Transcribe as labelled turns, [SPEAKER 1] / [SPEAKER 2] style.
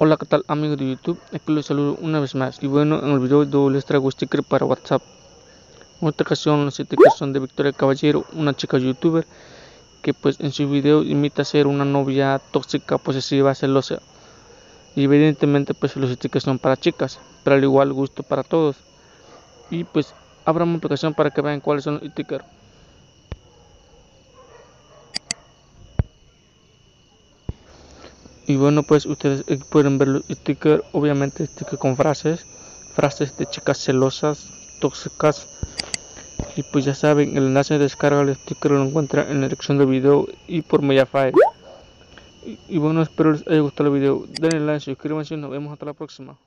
[SPEAKER 1] Hola, ¿qué tal amigos de YouTube? Aquí los saludo una vez más. Y bueno, en el video de hoy les traigo sticker para WhatsApp. En esta ocasión los stickers son de Victoria Caballero, una chica youtuber que pues en su video imita ser una novia tóxica, posesiva, celosa. Y evidentemente pues los stickers son para chicas, pero al igual gusto para todos. Y pues abra una aplicación para que vean cuáles son los stickers. Y bueno, pues ustedes pueden ver los stickers, obviamente stickers con frases, frases de chicas celosas, tóxicas. Y pues ya saben, el enlace de descarga del sticker lo encuentran en la dirección del video y por Mediafire. Y, y bueno, espero les haya gustado el video. Denle like, suscríbanse y nos vemos hasta la próxima.